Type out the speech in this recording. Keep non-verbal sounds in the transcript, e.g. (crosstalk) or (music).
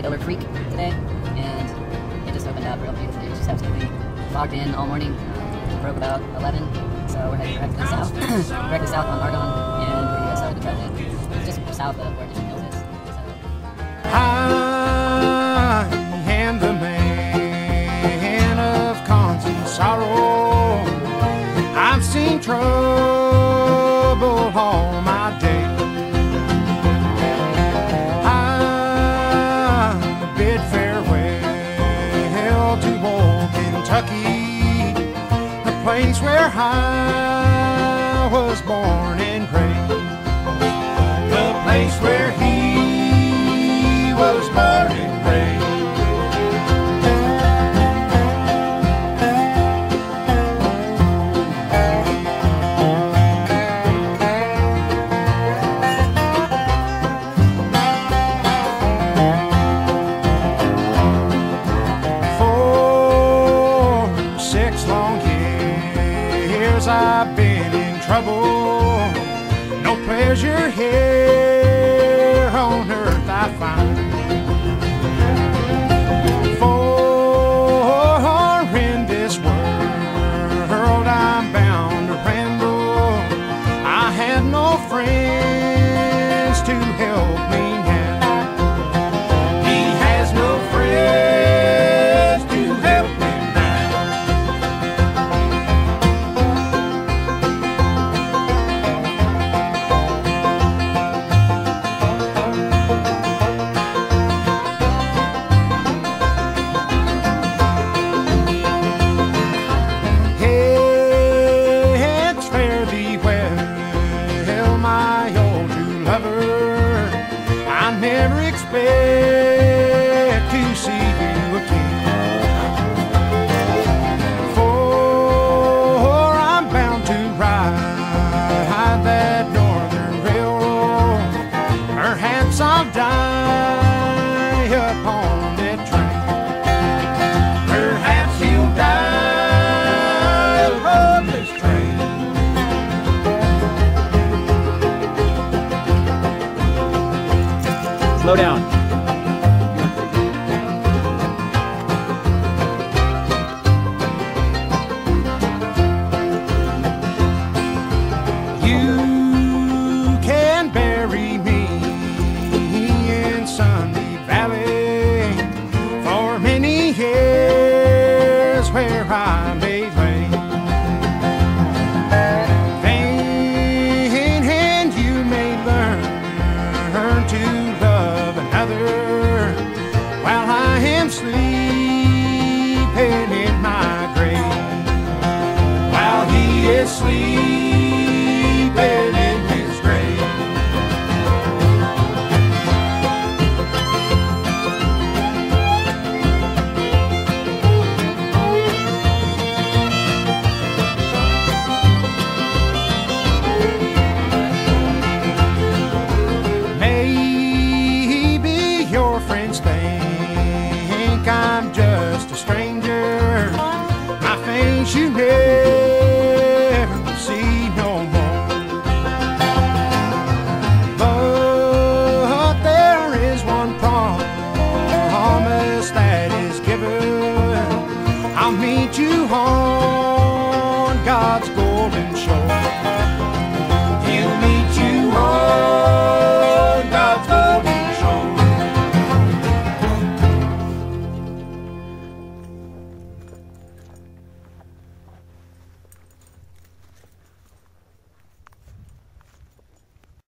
played Iller Creek today, and it just opened up real beautifully. It was just absolutely fogged in all morning. Um, broke about 11, so we're heading directly south, (clears throat) directly south on Argonne, and we uh, the trail in just south of where Hills Kentucky, the place where I was born and raised. The place where he trouble. No pleasure here on earth I find. Lover. I never expect Slow down. You can bury me in Sunday Valley for many years where I may sleeping in his grave. Maybe your friends think I'm just a stranger. My face you never